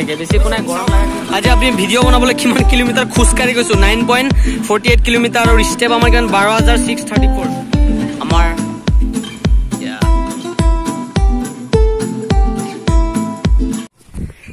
ধুনীয়াকে বেছি একো নাই গৰম লাগে আজি আপুনি ভিডিঅ' বনাবলৈ কিমান কিলোমিটাৰ খোজকাঢ়ি গৈছো nine point forty eight kilometre আৰু ষ্টেপ আমাৰ কিমান বাৰ হাজাৰ ছিক্স থাৰ্টি ফ'ৰ আমাৰ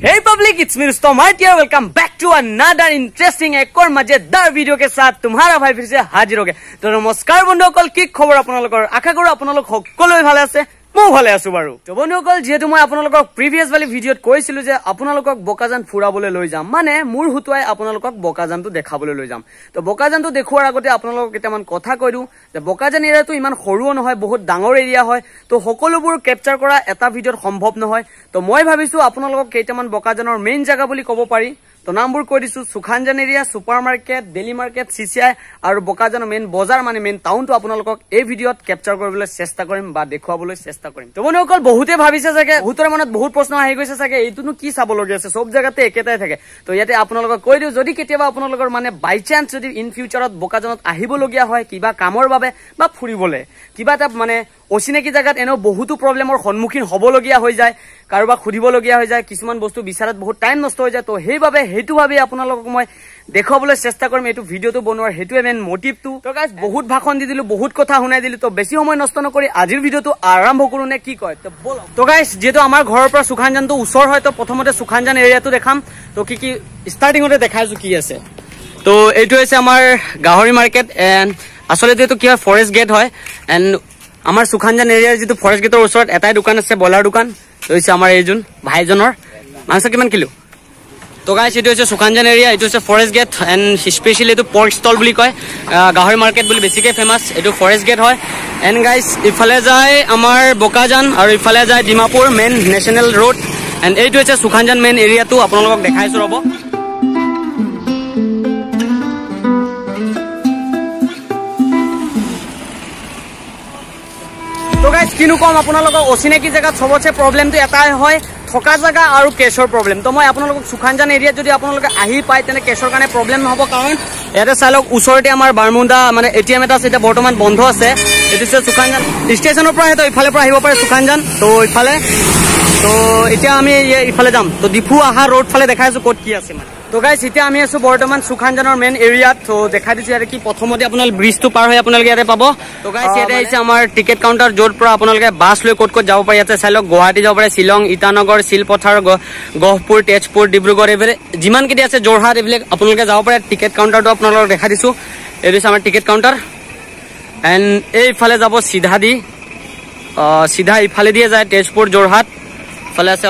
Hey public, it's me Rustom Hart here. Welcome back to another interesting एक और मजेदार वीडियो के साथ तुम्हारा भाई फिर से हाजिर हो गया तो नमस्कार বন্ধুসকল কি খবৰ আপোনালোকৰ আশা কৰো আপোনালোক সকলোৱে ভালে আছে ভালে আছো বাৰু। তো বন্ধুসকল যিহেতু মই আপোনালোকক প্ৰিভিয়াছ বালি ভিডিঅ'ত কৈছিলো যে আপোনালোকক বোকাজান ফুৰাবলৈ লৈ যাম মানে মোৰ হুতুৱাই আপোনালোকক বোকাজানটো দেখাবলৈ লৈ যাম। তো বোকাজানটো দেখুৱাৰ আগতে আপোনালোকক কেইটামান কথা কৈ দিওঁ যে বোকাজান এৰিয়াটো ইমান সৰুও নহয় বহুত ডাঙৰ এৰিয়া হয়। তো সকলোবোৰ কেপচাৰ কৰা এটা ভিডিঅ'ত সম্ভৱ নহয়। তো মই ভাবিছো আপোনালোকক কেইটামান বোকাজানৰ মেইন জেগা বুলি ক'ব পাৰি। তো নামবোৰ কৈ দিছো Sukhanjan area super market daily market C C I আৰু বোকাজানৰ মেইন বজাৰ মানে মেইন টাউনটো আপোনালোকক এই ভিডিঅ'ত কেপচাৰ কৰিবলৈ চেষ্টা কৰিম বা দেখুৱাবলৈ চেষ্টা কৰিম। তো বন্ধুসকল বহুতে ভাবিছে চাগে বহুতৰে মনত বহুত প্ৰশ্ন আহি গৈছে চাগে এইটোনো কি চাবলগীয়া আছে চব জেগাতে একেটাই থাকে। তো ইয়াতে আপোনালোকক কৈ দিওঁ যদি কেতিয়াবা আপোনালোকৰ মানে বাই চান্স যদি ইন ফিউচাৰত বোকাজানত আহিবলগীয়া হয় কিবা কামৰ বাবে বা ফুৰিবলৈ কিবা এটা মানে অচিনাকি জেগাত এনেও বহুতো প্ৰব্লেমৰ সন্মুখীন হ'বলগীয়া হৈ যায় কাৰোবাক সুধিবলগীয়া হৈ যায় কিছুমান বস্তু বিচাৰাত বহুত টাইম নষ্ট হৈ যায় তো সেইবাবে সেইটো ভাবি আপোনালোকক মই দেখুৱাবলৈ চেষ্টা কৰিম এইটো ভিডিঅ'টো বনোৱাৰ সেইটোৱে মেইন মটিভটো তো গাইজ বহুত ভাষণ দি দিলো বহুত কথা শুনাই দিলো তো বেছি সময় নষ্ট নকৰি আজিৰ ভিডিঅ'টো আৰম্ভ কৰো নে কি কয়? তো ব'লক তো গাইজ যিহেতু আমাৰ ঘৰৰ পৰা সুখানজানটো ওচৰ হয় তো প্ৰথমতে সুখানজান এৰিয়াটো দেখাম। তো কি কি ষ্টাৰ্টিঙতে দেখাইছো কি আছে। তো এইটো হৈছে আমাৰ গাহৰি মাৰ্কেট এণ্ড আচলতে এইটো কি হয় ফৰেষ্ট গেট হয়। এণ্ড আমাৰ সুখানজান এৰিয়াৰ যিটো ফৰেষ্ট গেটৰ ওচৰত এটাই দোকান আছে ব্ৰইলাৰ দোকান। হৈছে আমাৰ এইজন ভাইজনৰ। মাংস কিমান কিলো? তো গাইছ এইটো হৈছে সুখানজান এৰিয়া এইটো হৈছে ফৰেষ্ট গেট এণ্ড স্পেচিয়েলি এইটো পৰ্ক ষ্টল বুলি কয়। গাহৰি মাৰ্কেট বুলি বেছিকৈ ফেমাছ এইটো ফৰেষ্ট গেট হয়। এণ্ড গাইছ ইফালে যায় আমাৰ বোকাজান আৰু ইফালে যায় Dimapur main national road and এইটো হৈছে সুখানজান মেইন এৰিয়াটো আপোনালোকক দেখাইছোঁ ৰ'ব। গাইজ কিনো কম? আপোনালোকক অচিনাকি জেগাত চবতছে প্ৰব্লেমটো এটাই হয় থকা জেগা আৰু কেছৰ প্ৰব্লেম তো মই আপোনালোকক সুখানজান এৰিয়াত যদি আপোনালোকে আহি পায় তেনে কেছৰ কাৰণে প্ৰব্লেম নহ'ব কাৰণ ইয়াতে চাই লওক ওচৰতে আমাৰ বাৰমুণ্ডা মানে এ টি এম এটা আছে এতিয়া বৰ্তমান বন্ধ আছে। এইটো হৈছে সুখানজান ষ্টেচনৰ পৰা সেইটো ইফালে পৰা আহিব পাৰে সুখানজান তো ইফালে তো এতিয়া আমি ইফালে যাম। তো ডিফু অহা ৰোড ফালে দেখাই আছো ক'ত কি আছে মানে। তো গাইছ এতিয়া আমি আছো বৰ্তমান সুখানজানৰ মেইন এৰিয়াত তো দেখাই দিছো ইয়াতে কি প্ৰথমতে আপোনালোকে ব্ৰিজটো পাৰ হৈ আপোনালোকে ইয়াতে পাব। তো গাইছ ইয়াতে আহিছে আমাৰ টিকেট কাউণ্টাৰ য'ৰ পৰা আপোনালোকে বাছ লৈ ক'ত ক'ত যাব পাৰে ইয়াতে চাই লওক গুৱাহাটী যাব পাৰে শ্বিলং ইটানগৰ শিলপথাৰ গহপুৰ তেজপুৰ ডিব্ৰুগড় এইবিলাক যিমানকেইটা আছে যোৰহাট এইবিলাক আপোনালোকে যাব পাৰে। টিকেট কাউণ্টাৰটো আপোনালোকক দেখাই দিছো। এইটো হৈছে আমাৰ টিকেট কাউণ্টাৰ এণ্ড এইফালে যাব চিধা দি চিধা ইফালে দিয়ে যায় তেজপুৰ যোৰহাট। ইফালে আছে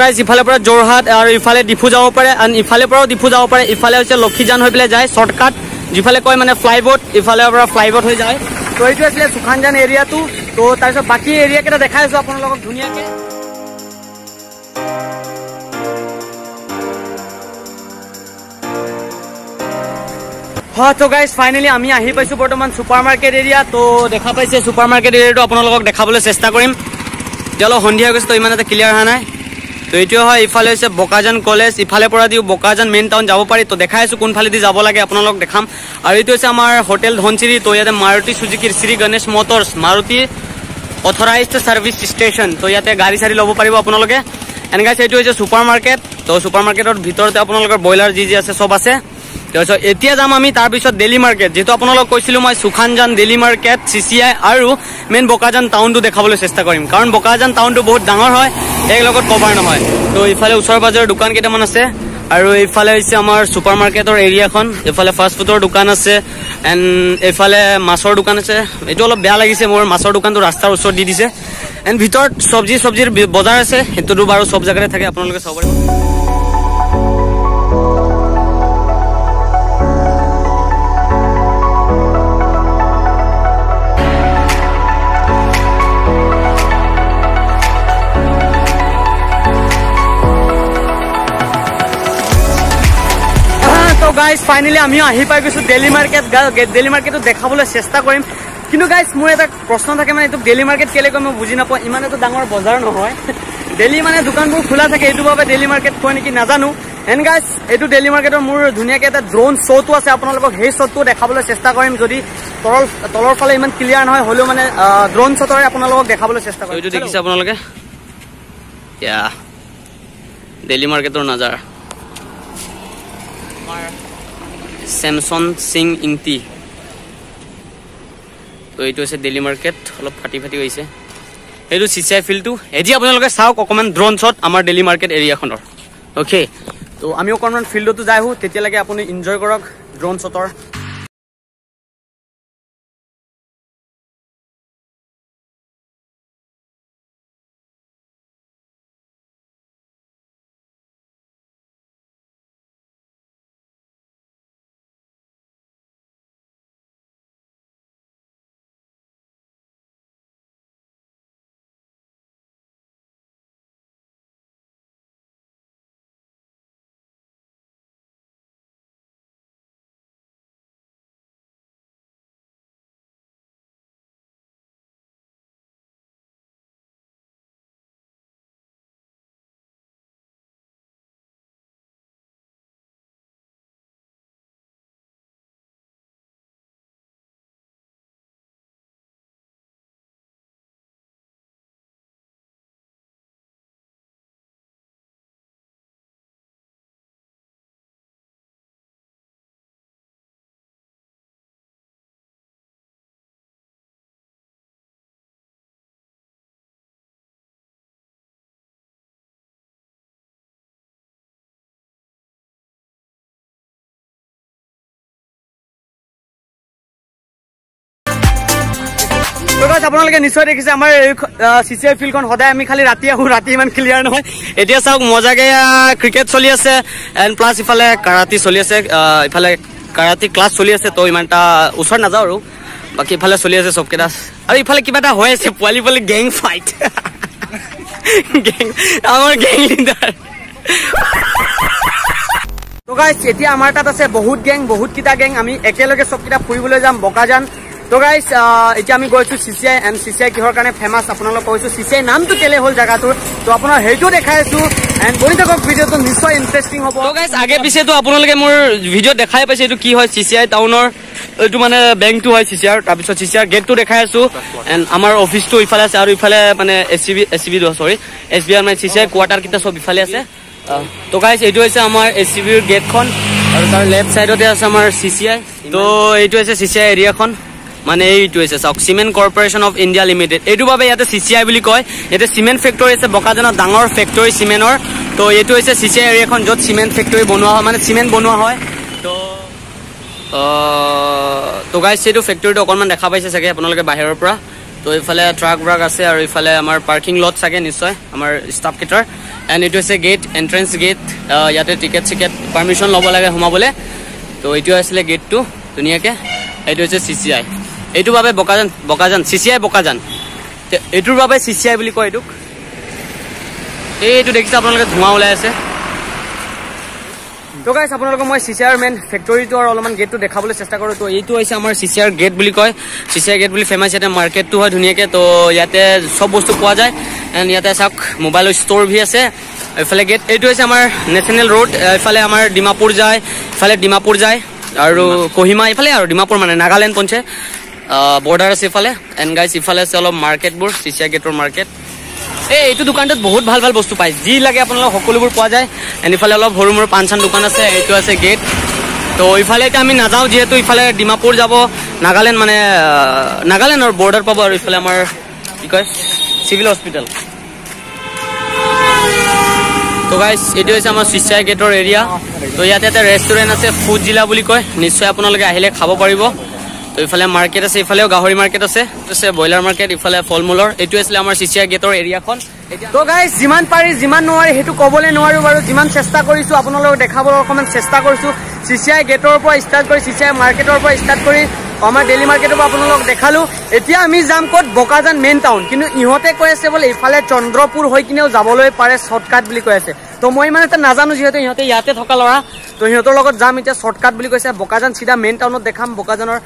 গাইজ ইফালে পৰা যোৰহাট আৰু ইফালে ডিফু যাব পাৰে। আৰু ইফালে পৰাও ডিফু যাব পাৰে। ইফালে হৈছে লক্ষীজান হৈ পেলাই যায় শ্বৰ্টকাট যিফালে কয় মানে ফ্লাইবোট ইফালে পৰা ফ্লাইবোট হৈ যায়। তো এইটো আছিলে সুখানজান এৰিয়াটো তো তাৰপিছত বাকী এৰিয়াকেইটা দেখাই আছো আপোনালোকক ধুনীয়াকৈ। হয় তো গাইজ ফাইনেলি আমি আহি পাইছোঁ বৰ্তমান ছুপাৰ মাৰ্কেট এৰিয়া তো দেখা পাইছে ছুপাৰ মাৰ্কেট এৰিয়াটো আপোনালোকক দেখাবলৈ চেষ্টা কৰিম। এতিয়া অলপ সন্ধিয়া গৈছে তো ইমান এটা ক্লিয়াৰ অহা নাই। তো এইটোৱে হয় ইফালে হৈছে বোকাজান কলেজ ইফালে পৰা দিও বোকাজান মেইন টাউন যাব পাৰি। তো দেখাই আছোঁ কোনফালেদি যাব লাগে আপোনালোকক দেখাম। আৰু এইটো হৈছে আমাৰ হোটেল ধনচিৰি তো ইয়াতে Maruti চুজুকীৰ Shri Ganesh motors Maruti authorised service station তো ইয়াতে গাড়ী চাড়ী ল'ব পাৰিব আপোনালোকে। এনেকৈ এইটো হৈছে ছুপাৰ মাৰ্কেট তো ছুপাৰ মাৰ্কেটৰ ভিতৰতে আপোনালোকৰ ব্ৰইলাৰ যি যি আছে চব আছে। তাৰপিছত এতিয়া যাম আমি তাৰপিছত ডেইলি মাৰ্কেট যিহেতু আপোনালোকক কৈছিলোঁ মই Sukhanjan daily market C C I আৰু মেইন বোকাজান টাউনটো দেখাবলৈ চেষ্টা কৰিম। কাৰণ বোকাজান টাউনটো বহুত ডাঙৰ হয় এক লগত কভাৰ নহয়। তো ইফালে ওচৰ পাজৰৰ দোকান কেইটামান আছে আৰু এইফালে হৈছে আমাৰ ছুপাৰ মাৰ্কেটৰ এৰিয়াখন। এইফালে ফাষ্ট ফুডৰ দোকান আছে এণ্ড এইফালে মাছৰ দোকান আছে। এইটো অলপ বেয়া লাগিছে মোৰ মাছৰ দোকানটো ৰাস্তাৰ ওচৰত দি দিছে। এণ্ড ভিতৰত চব্জি চব্জিৰ বজাৰ আছে সেইটোতো বাৰু চব জেগাতে থাকে আপোনালোকে চাব পাৰিব। গাইজ ফাইনেলি আমিও আহি পাই গৈছোঁ ডেইলি মাৰ্কেট ডেইলি মাৰ্কেটত দেখাবলৈ চেষ্টা কৰিম। কিন্তু গাইজ মোৰ এটা প্ৰশ্ন থাকে মানে এইটো ডেইলি মাৰ্কেট কেলৈ কয় মই বুজি নাপাওঁ ইমান এটা ডাঙৰ বজাৰ নহয়। ডেইলি মানে দোকানবোৰ খোলা থাকে এইটো বাবে ডেইলি মাৰ্কেট কয় নেকি নাজানো। এণ্ড গাইজ এইটো ডেইলি মাৰ্কেটৰ মোৰ ধুনীয়াকৈ এটা ড্ৰোন শ্ব'টো আছে আপোনালোকক সেই শ্ব'টো দেখাবলৈ চেষ্টা কৰিম যদি তলৰ তলৰ ফালে ইমান ক্লিয়াৰ নহয় হ'লেও মানে ড্ৰোন শ্ব'টৰে আপোনালোকক দেখাবলৈ চেষ্টা কৰিম। এইটো দেখিছে আপোনালোকে? ডেইলি মাৰ্কেটৰ নাজাৰ। চেমচন চিং ইংটি তো এইটো হৈছে ডেইলি মাৰ্কেট অলপ ফাটি ফাটি গৈছে। এইটো চি চি আই ফিল্ডটো এতিয়া আপোনালোকে চাওক অকণমান ড্ৰোন শ্বট আমাৰ ডেইলি মাৰ্কেট এৰিয়াখনৰ। অ'কে তো আমি অকণমান ফিল্ডতো যাই আহোঁ তেতিয়ালৈকে আপুনি ইনজয় কৰক ড্ৰোন শ্বটৰ তো guys, আপোনালোকে নিশ্চয় দেখিছে আমাৰ এই চি চি আই ফিল্ডখন সদায় আমি খালি ৰাতি আহোঁ ৰাতি ইমান ক্লিয়াৰ নহয়। এতিয়া চাওক মজাকে ক্ৰিকেট চলি আছে এণ্ড প্লাছ ইফালে কাৰাটী চলি আছে ইফালে কাৰাটী ক্লাছ চলি আছে তো ইমান এটা ওচৰত নাযাওঁ আৰু। বাকী ইফালে চলি আছে চবকেইটা। আৰু ইফালে কিবা এটা হৈ আছে পোৱালি পোৱালি গেং ফাইট আমাৰ গেং লিডাৰ এতিয়া আমাৰ তাত আছে বহুত গেং বহুত কেইটা গেং আমি একেলগে চবকেইটা ফুৰিবলৈ যাম বকাজান। তো গাইজ এতিয়া আমি গৈছো C C I and C C I কিহৰ কাৰণে ফেমাছ আপোনালোক কৈছো? চি চি আই নামটো কেলে হ'ল জেগাটোৰ? তো আপোনাৰ সেইটো দেখাই আছো এণ্ড বনি থাকক ভিডিঅ'টো নিশ্চয় ইণ্টাৰেষ্টিং হ'ব। তো গাইজ আগে পিছেতো আপোনালোকে মোৰ ভিডিঅ'ত দেখাই পাইছে এইটো কি হয় চি চি আই টাউনৰ এইটো মানে বেংকটো হয় চি চি আৰ তাৰপিছত চি চি আৰ গেটটো দেখাই আছো এণ্ড আমাৰ অফিচটো ইফালে আছে আৰু ইফালে মানে S C B S C B চৰি এছ বি আৰ মানে চি চি আই কোৱাৰ্টাৰকেইটা চব ইফালে আছে। তো গাইজ এইটো হৈছে আমাৰ এছ চি বিৰ গেটখন আৰু তাৰ লেফ্ট চাইডতে আছে আমাৰ চি চি আই তো এইটো হৈছে চি চি আই এৰিয়াখন মানে এইটো হৈছে চাওক cement corporation of India limited এইটো বাবে ইয়াতে চি চি আই বুলি কয়। ইয়াতে চিমেণ্ট ফেক্টৰী আছে বকাজানত ডাঙৰ ফেক্টৰী চিমেণ্টৰ তো এইটো হৈছে চি চি আই এৰিয়াখন য'ত চিমেণ্ট ফেক্টৰী বনোৱা হয় মানে চিমেণ্ট বনোৱা হয়। তো গাইজ এইটো ফেক্টৰীটো অকণমান দেখা পাইছে চাগে আপোনালোকে বাহিৰৰ পৰা। তো এইফালে ট্ৰাক ব্ৰাক আছে আৰু ইফালে আমাৰ পাৰ্কিং লট চাগে নিশ্চয় আমাৰ ষ্টাফকেইটাৰ এণ্ড এইটো হৈছে গেট এণ্ট্ৰেঞ্চ গেট ইয়াতে টিকেট চিকেট পাৰ্মিশ্যন ল'ব লাগে সোমাবলৈ। তো এইটো আছিলে গেটটো ধুনীয়াকৈ। এইটো হৈছে চি চি আই এইটো বাবে Bokajan Bokajan C C I Bokajan এইটোৰ বাবে চি চি আই বুলি কয় এইটোক। এইটো দেখিছে আপোনালোকে ধোঁৱা ওলাই আছে। তো গাইছ আপোনালোকক মই চি চি আৰ মেইন ফেক্টৰীটো আৰু অলপমান গেটটো দেখাবলৈ চেষ্টা কৰোঁ। তো এইটো হৈছে আমাৰ চি চি আৰ গেট বুলি কয়। চি চি আৰ গেট বুলি ফেমাছ ইয়াতে মাৰ্কেটটো হয় ধুনীয়াকৈ। তো ইয়াতে চব বস্তু পোৱা যায়। এণ্ড ইয়াতে চাওক মোবাইলৰ ষ্ট'ৰ ভি আছে। এইফালে গেট এইটো হৈছে আমাৰ নেশ্যনেল ৰোড এইফালে আমাৰ ডিমাপুৰ যায়। ইফালে ডিমাপুৰ যায়। আৰু কহিমা ইফালে আৰু ডিমাপুৰ মানে নাগালেণ্ড পঞ্চে। বৰ্ডাৰ আছে ইফালে। এণ্ড গাইছ ইফালে আছে অলপ মাৰ্কেটবোৰ চি চি আৰ গেটৰ মাৰ্কেট এই এইটো দোকানটোত বহুত ভাল ভাল বস্তু পায়। যি লাগে আপোনালোকক সকলোবোৰ পোৱা যায়। এণ্ড ইফালে অলপ সৰু মৰু পাণ চান দোকান আছে এইটো আছে গেট তো ইফালে এতিয়া আমি নাযাওঁ যিহেতু ইফালে ডিমাপুৰ যাব নাগালেণ্ড মানে নাগালেণ্ডৰ বৰ্ডাৰ পাব আৰু ইফালে আমাৰ কি কয় চিভিল হস্পিটেল। তো গাইছ এইটো হৈছে আমাৰ চিচাই গেটৰ এৰিয়া তো ইয়াতে এটা ৰেষ্টুৰেণ্ট আছে ফুড জিলা বুলি কয়। নিশ্চয় আপোনালোকে আহিলে খাব পাৰিব। তো ইফালে মাৰ্কেট আছে ইফালেও গাহৰি মাৰ্কেট আছে আছে মাৰ্কেট ইফালে ফল মূলৰ এইটো আছিলে আমাৰ চিচিয়া গেটৰ এৰিয়াখন। তো গাইজ যিমান পাৰি যিমান নোৱাৰি সেইটো ক'বলৈ নোৱাৰো বাৰু যিমান চেষ্টা কৰিছো আপোনালোকক দেখাবলৈ অকণমান চেষ্টা কৰিছো। চিচিআই গেটৰ পৰা ষ্টাৰ্ট কৰি চিচিআই মাৰ্কেটৰ পৰা ষ্টাৰ্ট কৰি আমাৰ ডেইলি মাৰ্কেটৰ পৰা আপোনালোকক দেখালো। এতিয়া আমি যাম ক'ত? বকাজান মেইন টাউন কিন্তু ইহঁতে কৈ আছে বোলে ইফালে চন্দ্ৰপুৰ হৈ কিনেও যাবলৈ পাৰে শ্বৰ্টকাট বুলি কৈ আছে। তো মই ইমান এটা নাজানো যিহেতু ইহঁতে ইয়াতে থকা ল'ৰা। তো সিহঁতৰ লগত যাম এতিয়া শ্বৰ্টকাট বুলি কৈছে। বকাজান চিধা মেইন টাউনত দেখাম বকাজানৰ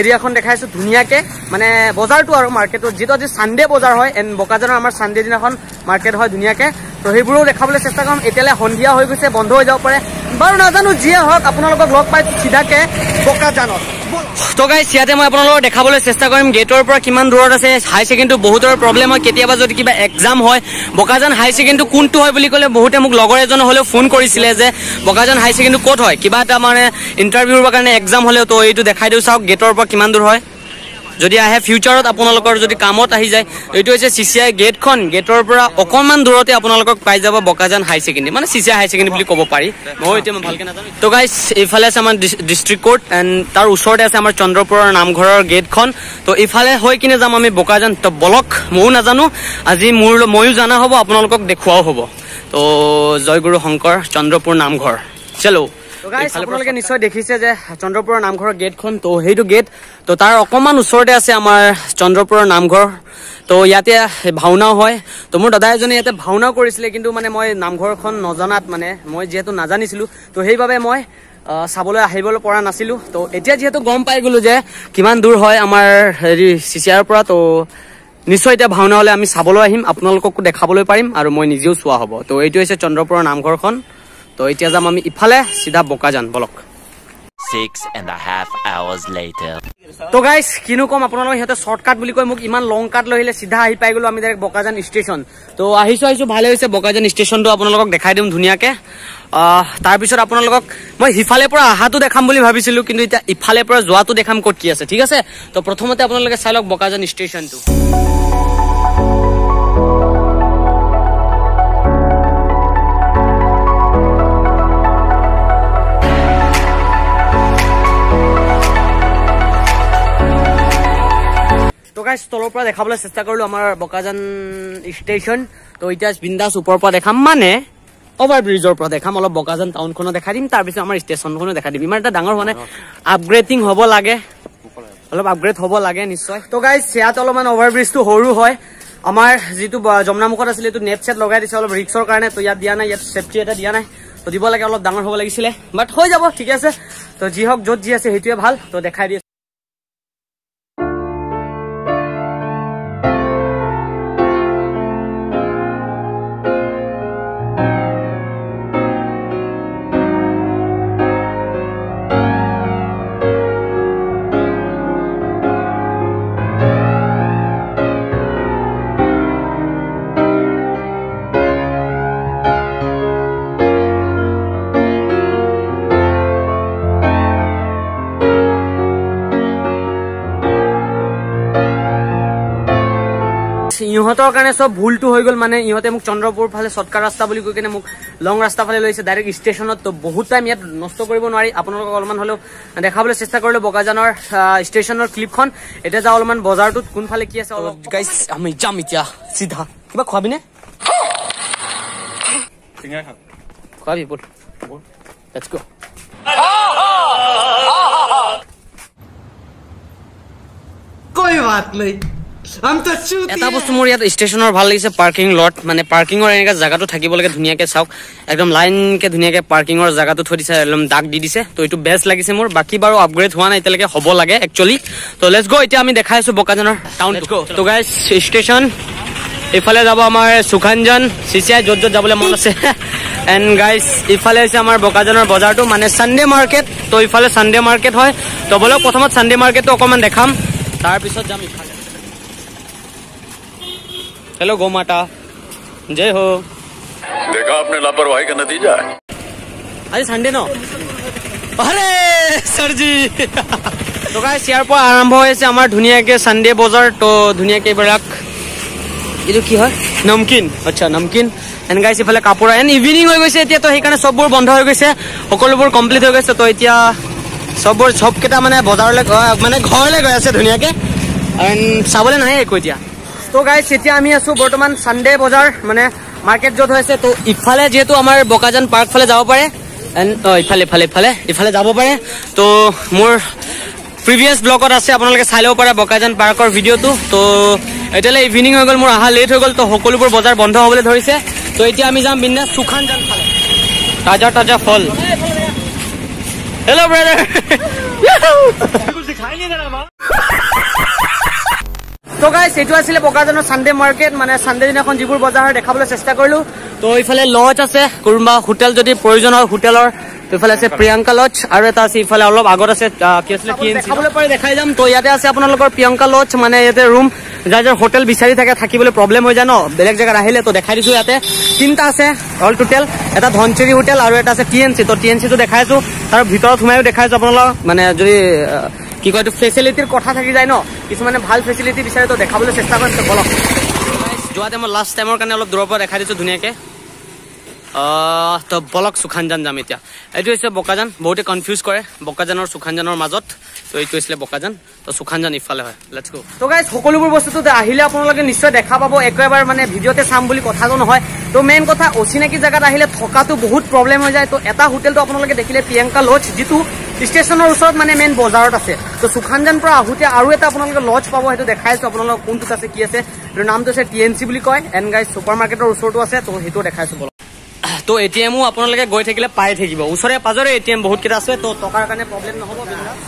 এৰিয়াখন দেখাইছো ধুনীয়াকে। মানে বজাৰটো আৰু মাৰ্কেটত যিটো আজি চানডে বজাৰ হয় এণ্ড বোকাজানৰ আমাৰ চানডে দিনাখন মাৰ্কেট হয় ধুনীয়াকে। তো সেইবোৰো দেখাবলৈ চেষ্টা কৰিম। এতিয়ালৈ সন্ধিয়া হৈ গৈছে বন্ধ হৈ যাব পাৰে। বাৰু নাজানো যিয়ে হওক আপোনালোকক লগ পাইছো চিধাকে বোকাজানত তো গাইছ ইয়াতে মই আপোনালোকক দেখাবলৈ চেষ্টা কৰিম গেটৰ পৰা কিমান দূৰত আছে হাই ছেকেণ্ডেৰী বহুতৰ প্ৰব্লেম হয়। কেতিয়াবা যদি কিবা এক্সাম হয় বোকাজান হাই ছেকেণ্ডেৰী কোনটো হয় বুলি ক'লে বহুতে মোক লগৰ এজনে হ'লেও ফোন কৰিছিলে যে বোকাজান হাই ছেকেণ্ডেৰী ক'ত হয়? কিবা এটা মানে ইণ্টাৰভিউৰ কাৰণে এক্সাম হ'লেও তো এইটো দেখাই দিওঁ। চাওক গেটৰ পৰা কিমান দূৰ হয়। যদি আহে ফিউচাৰত আপোনালোকৰ যদি কামত আহি যায় এইটো হৈছে চি চি আই গেটখন গেটৰ পৰা অকণমান দূৰতে আপোনালোকক পাই যাব বকাজান হাই ছেকেণ্ডেৰী মানে C C I high secondary বুলি ক'ব পাৰি। মই এতিয়া মই ভালকৈ নাজানো। তো গাইছ এইফালে আছে আমাৰ ডিষ্ট্ৰিক্ট কোৰ্ট এণ্ড তাৰ ওচৰতে আছে আমাৰ চন্দ্ৰপুৰৰ নামঘৰৰ গেটখন তো ইফালে হৈ কিনে যাম আমি বকাজান। তো বলক ময়ো নাজানো। আজি মোৰ ময়ো জনা হ'ব আপোনালোকক দেখুৱাও হ'ব। তো জয়গুৰু শংকৰ চন্দ্ৰপুৰ নামঘৰ। চলো। আপোনালোকে নিশ্চয় দেখিছে যে চন্দ্ৰপুৰৰ নামঘৰৰ গেটখন তো সেইটো গেট তো তাৰ অকণমান ওচৰতে আছে আমাৰ চন্দ্ৰপুৰৰ নামঘৰ। তো ইয়াতে ভাওনাও হয়। তো মোৰ দাদা এজনে ইয়াতে ভাওনাও কৰিছিলে কিন্তু মানে মই নামঘৰখন নজনাত মানে মই যিহেতু নাজানিছিলোঁ তো সেইবাবে মই চাবলৈ আহিবলৈ পৰা নাছিলোঁ। তো এতিয়া যিহেতু গম পাই গ'লোঁ যে কিমান দূৰ হয় আমাৰ হেৰি চিচিয়াৰ পৰা তো নিশ্চয় এতিয়া ভাওনা হ'লে আমি চাবলৈ আহিম। আপোনালোককো দেখাবলৈ পাৰিম আৰু মই নিজেও চোৱা হ'ব। তো এইটো হৈছে চন্দ্ৰপুৰৰ নামঘৰখন। তো এতিয়া যাম আমি ইফালে চিধা বোকাজান বলক। Six and a half hours later. তো গাইজ কিনো ক'ম আপোনালোকে সিহঁতে শ্বৰ্টকাট বুলি কৈ মোক ইমান লং কাট লৈ আহিলে চিধা আহি পাই গ'লো আমি ডাইৰেক্ট বকাজান ষ্টেচন তো আহিছোঁ আহিছোঁ ভালে হৈছে বকাজান ষ্টেচনটো আপোনালোকক দেখাই দিম ধুনীয়াকৈ। তাৰপিছত আপোনালোকক মই সিফালে পৰা অহাটো দেখাম বুলি ভাবিছিলোঁ কিন্তু এতিয়া ইফালে পৰা যোৱাটো দেখাম ক'ত কি আছে ঠিক আছে? তো প্ৰথমতে আপোনালোকে চাই লওক বকাজান ষ্টেচনটো গাইজ তলৰ পৰা দেখাবলৈ চেষ্টা কৰিলো আমাৰ বকাজান ষ্টেচন তো এতিয়া বিন্দাছ ওপৰৰ পৰা দেখাম মানে অভাৰ ব্ৰিজৰ পৰা দেখাম অলপ বকাজান টাউনখনো দেখাই দিম তাৰপিছত আমাৰ ষ্টেচনখনো দেখাই দিম। ইমান এটা ডাঙৰ হোৱা নাই। আপগ্ৰেডিং হ'ব লাগে। অলপ আপগ্ৰেড হ'ব লাগে নিশ্চয়। তো গাইজ ইয়াত অলপমান অভাৰ ব্ৰিজটো সৰু হয়। আমাৰ যিটো যমুনামুখত আছিলে এইটো নেট চেট লগাই দিছে অলপ ৰিক্সৰ কাৰণে। তো ইয়াত দিয়া নাই ইয়াত চেফটি এটা দিয়া নাই। তো দিব লাগে অলপ ডাঙৰ হ'ব লাগিছিলে। বাট হৈ যাব ঠিক আছে। তো যি হওক য'ত যি আছে সেইটোৱে ভাল। তো দেখাই দিয়ে ইহঁতৰ কাৰণে চব ভুলটো হৈ গ'ল মানে ইহঁতে মোক চন্দ্ৰপুৰ ফালে শ্বৰ্টকাট ৰাস্তা বুলি কৈ কিনে মোক লং ৰাস্তা ফালে লৈছে ডাইৰেক্ট ষ্টেচনত তো বহুত টাইম ইয়াত নষ্ট কৰিব নোৱাৰি আপোনালোকক অলপমান হ'লেও দেখাবলৈ চেষ্টা কৰিলোঁ বগাজানৰ ষ্টেচনৰ ক্লিপখন এতিয়া যাওঁ অলপমান বজাৰটোত কোনফালে কি আছে গাইছ আমি যাম এতিয়া চিধা কিবা খোৱাবিনে খোৱাবি ব'ল লেটছ গো कोई बात नहीं हम तो এটা বস্তু মোৰ ইয়াত ষ্টেচনৰ ভাল লাগিছে পাৰ্কিং লট মানে পাৰ্কিঙৰ এনেকৈ জেগাটো থাকিব লাগে ধুনীয়াকৈ চাওক। একদম লাইনকৈ ধুনীয়াকৈ পাৰ্কিঙৰ জেগাটো থৈ দিছে একদম দাগ দি দিছে। তো এইটো বেষ্ট লাগিছে মোৰ। বাকী বাৰু আপগ্ৰেড হোৱা নাই এতিয়ালৈকে হ'ব লাগে একচুৱেলি তো লেটছ গ' এতিয়া আমি দেখাই আছোঁ বোকাজানৰ টাউন তো গাইজ ষ্টেচন ইফালে যাব আমাৰ সুখাঞ্জন চিচিয়াই য'ত য'ত যাবলৈ মন আছে। এণ্ড গাইজ ইফালে হৈছে আমাৰ বোকাজানৰ বজাৰটো মানে ছানডে মাৰ্কেট তো ইফালে ছানডে মাৰ্কেট হয়। তো বলক প্ৰথমত ছানডে মাৰ্কেটটো অকণমান দেখাম। তাৰপিছত যাম ইফালে। हेलो गौ माता जय हो देखा आपने लापरवाही का नतीजा है আজি চানডে ন আৰে ছাৰজি তো গাইছ ইয়াৰ পৰা আৰম্ভ হৈছে আমাৰ ধুনীয়াকৈ চানডে বজাৰ তো ধুনীয়াকৈ এইবিলাক এইটো কি হয় নমকিন আচ্ছা নমকিন এণ্ড গাইছ ইফালে কাপোৰ এণ্ড ইভিনিং হৈ গৈছে এতিয়া তো সেইকাৰণে চববোৰ বন্ধ হৈ গৈছে সকলোবোৰ কমপ্লিট হৈ গৈছে তো এতিয়া চববোৰ চবকেইটা মানে বজাৰলৈ মানে ঘৰলৈ গৈ আছে ধুনীয়াকৈ এণ্ড চাবলৈ নাহে একো এতিয়া তো গাইছ এতিয়া আমি আছো বৰ্তমান চানডে বজাৰ মানে মাৰ্কেট য'ত হৈছে তো ইফালে যিহেতু আমাৰ বকাজান পাৰ্ক ফালে যাব পাৰে ইফালে ইফালে ইফালে ইফালে যাব পাৰে। তো মোৰ প্ৰিভিয়াছ ব্লগত আছে আপোনালোকে চাই ল'ব পাৰে বকাজান পাৰ্কৰ ভিডিঅ'টো তো এতিয়ালৈ ইভিনিং হৈ গ'ল মোৰ অহা লেট হৈ গ'ল তো সকলোবোৰ বজাৰ বন্ধ হ'বলৈ ধৰিছে। তো এতিয়া আমি যাম বিন্দাছ সুখানজান ফালে। তাজা তাজা ফল। হেল্ল' ব্ৰাদাৰ তো গাইছ এইটো আছিলে বগাজানৰ চানডে মাৰ্কেট মানে চানডে দিনাখন যিবোৰ বজাৰ হয় দেখাবলৈ চেষ্টা কৰিলো। তো ইফালে লজ আছে কোনোবা হোটেল যদি প্ৰয়োজন হয় হোটেলৰ তো ইফালে আছে প্ৰিয়ংকা লজ আৰু এটা আছে ইফালে অলপ আগত আছে কি আছিলে দেখাবলৈ পাৰি দেখাই যাম। তো ইয়াতে আছে আপোনালোকৰ প্ৰিয়ংকা লজ মানে ইয়াতে ৰুম যাৰ যাৰ হোটেল বিচাৰি থাকে থাকিবলৈ প্ৰব্লেম হৈ যায় ন? বেলেগ জেগাত আহিলে তো দেখাই দিছো ইয়াতে। তিনিটা আছে অল টোটেল এটা ধনচিৰি হোটেল আৰু এটা আছে টি এন চি তো টি এন চিটো দেখাইছো তাৰ ভিতৰত সোমাইও দেখাইছো আপোনালোকক মানে যদি কি কয় এইটো ফেচিলিটিৰ কথা থাকি যায় ন? কিছুমানে ভাল ফেচিলিটি বিচাৰে তো দেখাবলৈ চেষ্টা কৰিছে বলক। যোৱাতে মই লাষ্ট টাইমৰ কাৰণে অলপ দূৰৰ পৰা দেখাই দিছোঁ ধুনীয়াকৈ। তো বলক সুখানজান যাম এতিয়া। এইটো হৈছে বকাজান বহুতে কনফিউজ কৰে বকাজান আৰু সুখানজানৰ মাজত। তো এইটো হৈছিলে বকাজান তো সুখানজান ইফালে হয়। লেটছ গো তো গাইজ সকলোবোৰ বস্তুটো আহিলে আপোনালোকে নিশ্চয় দেখা পাব একেবাৰে মানে ভিডিঅ'তে চাম বুলি কথাটো নহয়। তো মেইন কথা অচিনাকি জেগাত আহিলে থকাটো বহুত প্ৰব্লেম হৈ যায়। তো এটা হোটেলটো আপোনালোকে দেখিলে প্ৰিয়ংকা লজ যিটো ষ্টেচনৰ ওচৰত মানে মেইন বজাৰত আছে। তো সুখানজান পৰা আহোঁতে আৰু এটা আপোনালোকে লজ পাব সেইটো দেখাইছো। আপোনালোকক কোনটোত আছে কি আছে? নামটো আছে টি এন চি বুলি কয়। এণ্ড গাইজ ছুপাৰ মাৰ্কেটৰ ওচৰতো আছে তো সেইটো দেখাইছো তো এ টি এমো আপোনালোকে গৈ থাকিলে পাই থাকিব। ওচৰে পাজৰে এ টি এম বহুত কেইটা আছে তো টকাৰ কাৰণে প্ৰব্লেম নহ'ব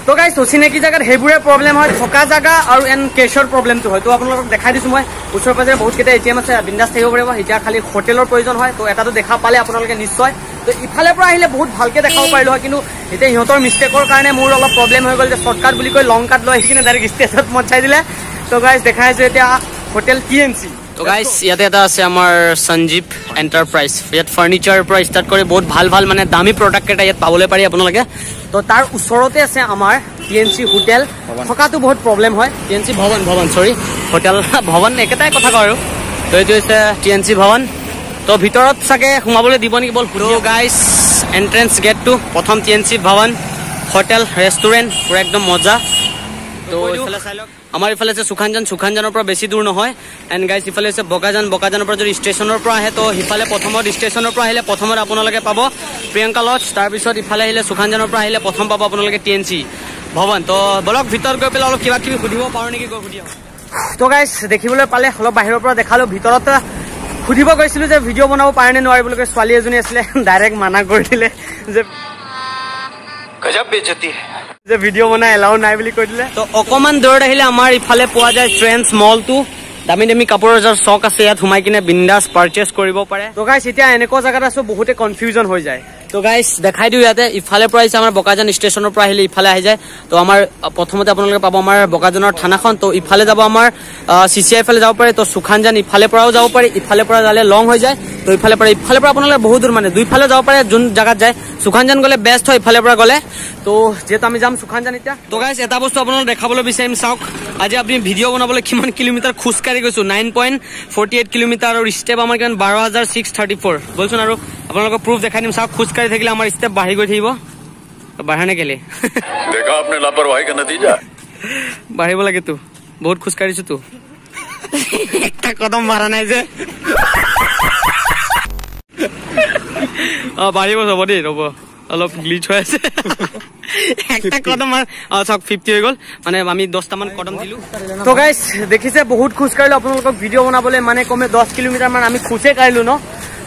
তো গাইছ অচিনাকি জেগাত সেইবোৰে প্ৰব্লেম হয় থকা জেগা আৰু এন কেছৰ প্ৰব্লেমটো হয়। তো আপোনালোকক দেখাই দিছোঁ মই ওচৰে পাজৰে বহুত কেইটা এ টি এম আছে বিন্দাছ থাকিব পাৰিব এতিয়া খালি হোটেলৰ প্ৰয়োজন হয় তো এটাটো দেখা পালে আপোনালোকে নিশ্চয়। তো ইফালে পৰা আহিলে বহুত ভালকৈ দেখাব পাৰিলোঁ হয় কিন্তু এতিয়া সিহঁতৰ মিষ্টেকৰ কাৰণে মোৰ অলপ প্ৰব্লেম হৈ গ'ল যে শ্বৰ্টকাট বুলি কৈ লং কাট লৈ আহি কিনে ডাইৰেক্ট ষ্টেজত মচাই দিলে। তো গাইছ দেখাই আছোঁ এতিয়া হোটেল টি এন চি তো গাইছ ইয়াতে এটা আছে আমাৰ সঞ্জীৱ এণ্টাৰপ্ৰাইজ ইয়াত ফাৰ্নিচাৰৰ পৰা ষ্টাৰ্ট কৰি বহুত ভাল ভাল মানে দামী প্ৰডাক্ট এটা ইয়াত পাবলৈ পাৰি আপোনালোকে। তো তাৰ ওচৰতে আছে আমাৰ টি এন চি হোটেল থকাটো বহুত প্ৰব্লেম হয়। T N C Bhawan Bhawan চৰি হোটেল ভৱন একেটাই কথা কওঁ আৰু। তো এইটো হৈছে টি এন চি ভৱন। তো ভিতৰত চাগে সোমাবলৈ দিব নেকি বল? সুধো গাইছ এণ্ট্ৰেঞ্চ গেটটো প্ৰথম টি এন চি ভৱন। হোটেল ৰেষ্টুৰেণ্ট পুৰা একদম মজা। তো চাই লওক। আমাৰ ইফালে আছে সুখানজান সুখানজানৰ পৰা বেছি দূৰ নহয়। এণ্ড গাইজ ইফালে আছে বকাজান বকাজানৰ পৰা যদি ষ্টেচনৰ পৰা আহে তো সিফালে প্ৰথমত ষ্টেচনৰ পৰা আহিলে প্ৰথমত আপোনালোকে পাব প্ৰিয়ংকা লজ তাৰপিছত ইফালে আহিলে সুখানজানৰ পৰা আহিলে প্ৰথম পাব আপোনালোকে টি এন চি ভৱন। তো ব্লক ভিতৰত গৈ পেলাই অলপ কিবা কিবি সুধিব পাৰোঁ নেকি গৈ সুধি তো গাইজ দেখিবলৈ পালে অলপ বাহিৰৰ পৰা দেখালোঁ ভিতৰত সুধিব গৈছিলোঁ যে ভিডিঅ' বনাব পাৰে নে নোৱাৰে বুলি ছোৱালী এজনী আছিলে ডাইৰেক্ট মানা কৰি দিলে যে গজব বেজতি। যে ভিডিঅ' বনাই এলাও নাই বুলি কৈ দিলে। তো অকমান দূৰত আহিলে আমাৰ ইফালে পোৱা যায় ট্ৰেন্স মলটো দামী দামী কাপোৰৰ যাৰ চক আছে ইয়াত সোমাই কিনে বিন্দাছ পাৰ্চেছ কৰিব পাৰে। তো গাইছ এতিয়া এনেকুৱা জেগাত আছো বহুতে কনফিউজন হৈ যায়। তো গাইছ দেখাই দিওঁ ইয়াতে ইফালে পৰা আহিছে আমাৰ বকাজান ষ্টেচনৰ পৰা আহিলে ইফালে আহি যায়। তো আমাৰ প্ৰথমতে আপোনালোকে পাব আমাৰ বকাজানৰ থানাখন। তো ইফালে যাব আমাৰ চি চি আই ফালে যাব পাৰে তো সুখানজান ইফালে পৰাও যাব পাৰি ইফালে পৰা যালে লং হৈ যায়। তো ইফালে পৰা ইফালে পৰা আপোনালোকে বহুত দূৰ মানে। দুইফালে যাব পাৰে যোন জেগাত যায়। চুখানজান গ'লে বেষ্ট হয় ইফালে পৰা গ'লে। তো যিহেতু আমি যাম চুখানজান এতিয়া। তো গাইজ এটা বস্তু আপোনালোক দেখাবলৈ বিচাৰিম চাওক। আজি আপুনি ভিডিঅ' বনাবলৈ কিমান কিলোমিটাৰ খোজকাঢ়ি গৈছোঁ? Nine point forty eight kilometre আৰু ষ্টেপ আমাৰ কিমান বাৰ হাজাৰ ছিক্স থাৰ্টি ফ'ৰ গৈছোঁ আৰু আপোনালোকক প্ৰুফ দেখাই দিম। চাওক খোজকাঢ়ি থাকিলে আমাৰ ষ্টেপ বাঢ়ি গৈ থাকিব। বাঢ়া নেকি বাঢ়িব লাগেতো বহুত খোজকাঢ়িছো তো। একটা কদম বাঢ়া নাই যে। অ বাঢ়িব চাব দেই ৰ'ব। অলপ গ্লিচ হৈ আছে। একটা কদম চাওক ফিফটি হৈ গ'ল। মানে আমি দহটামান কদম দিলো। তো গাইছ দেখিছে বহুত খোজ কাঢ়িলো। আপোনালোকক ভিডিঅ' বনাবলৈ মানে কমে দহ কিলোমিটাৰ মান আমি খোজে কাঢ়িলো ন?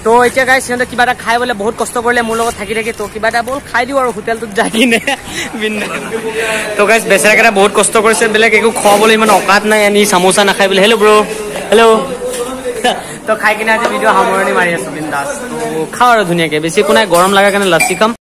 তো এতিয়া গাইছ সিহঁতে কিবা এটা খাই বোলে বহুত কষ্ট কৰিলে মোৰ লগত থাকি থাকি তো কিবা এটা বল খাই দিওঁ আৰু হোটেলটোত যাই কিনে। তো গাইছ বেচেৰাকেইটা বহুত কষ্ট কৰিছে। বেলেগ একো খুৱাবলৈ ইমান অকাত নাই। আনি চামোচা নাখাই বোলে হেল্ল' ব্ৰ হেল্ল' তো খাই কিনে আজি ভিডিঅ' সামৰণি মাৰি আছো বিন্দাছ তো খাওঁ আৰু ধুনীয়াকৈ বেছি একো নাই গৰম লগাৰ কাৰণে লাচি খাম।